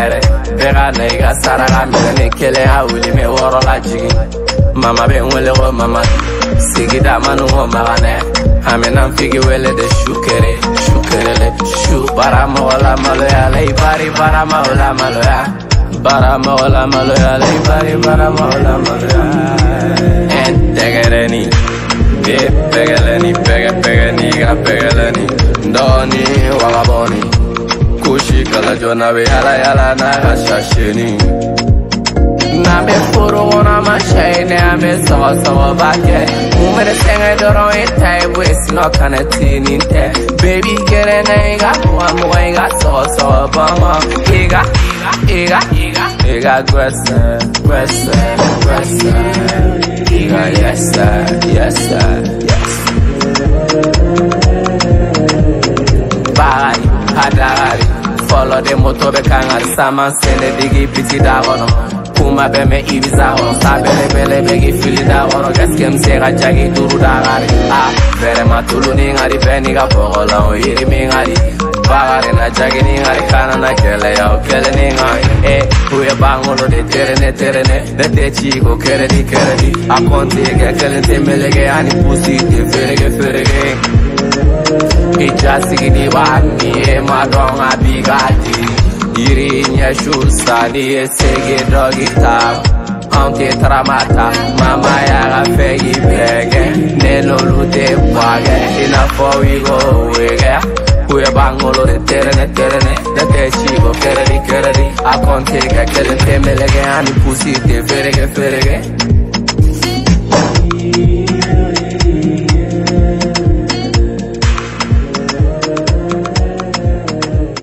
yɛrɛ bɛɛ ka na i ka saraka minɛ ni kelen y'a wuli mɛ wɔɔrɔ la jigin mama bɛ n wele ko mama sigida manu ko maganɛ an bɛna figi wele de su kere su kerele su bara mɔgɔ la maloya la i bari bara mɔgɔ la maloya. Bara mɔgɔ la maloya la i bari bara mɔgɔ la maloya ɛn tɛgɛrɛni be pɛgɛlɛni pɛgɛ pɛgɛni ka pɛgɛlɛni dɔɔni wagabɔni kala jona be yala yala na ka shasheni. Na me furu kɔnɔ a ma shayi ne a me sɔgɔ sɔgɔ ba kɛ mun bɛ sɛgɛn dɔrɔn e ta ye bo ye sinɔ kana tini tɛ bebi gɛrɛ na i ka mɔgɔ mɔgɔ i ka sɔgɔ sɔgɔ bɔnbɔn i ka i ka i ka i ka gbɛsɛ gbɛsɛ gbɛsɛ i ka fɔlɔ de moto bɛ kangari saman sɛnɛ digi biti da kɔnɔ kuma bɛ mɛn ibiza kɔnɔ sa bɛlɛbɛlɛ bɛ k'i fili da kɛsike n se ka jagi duuru dagari a fɛrɛma tulu ni ŋari bɛɛ n'i ka bɔgɔlan o yiri min ŋari bagari na jagi ni ŋari kana na kɛlɛya o kɛlɛ ni ŋari e u ye bangolo de terene terene ne tɛ ci ko kɛrɛdi kɛrɛdi a kɔnte kɛ kelen tɛ meleke ani pusi tɛ ferege ferege ija sigidi b'a ni ye ma dɔn a b'i ka di yiri ɲɛsu sani ye sege dɔgi ta. Anw tɛ taramata mama y'a ka fɛgi bɛɛ kɛ ne n'olu tɛ bɔgɛ i n'a fɔ i ko wegɛ u ye bangolo de terene terene ne tɛ si ko kɛrɛdi kɛrɛdi a kɔnte kɛ kelen tɛ meleke ani pusi tɛ ferege ferege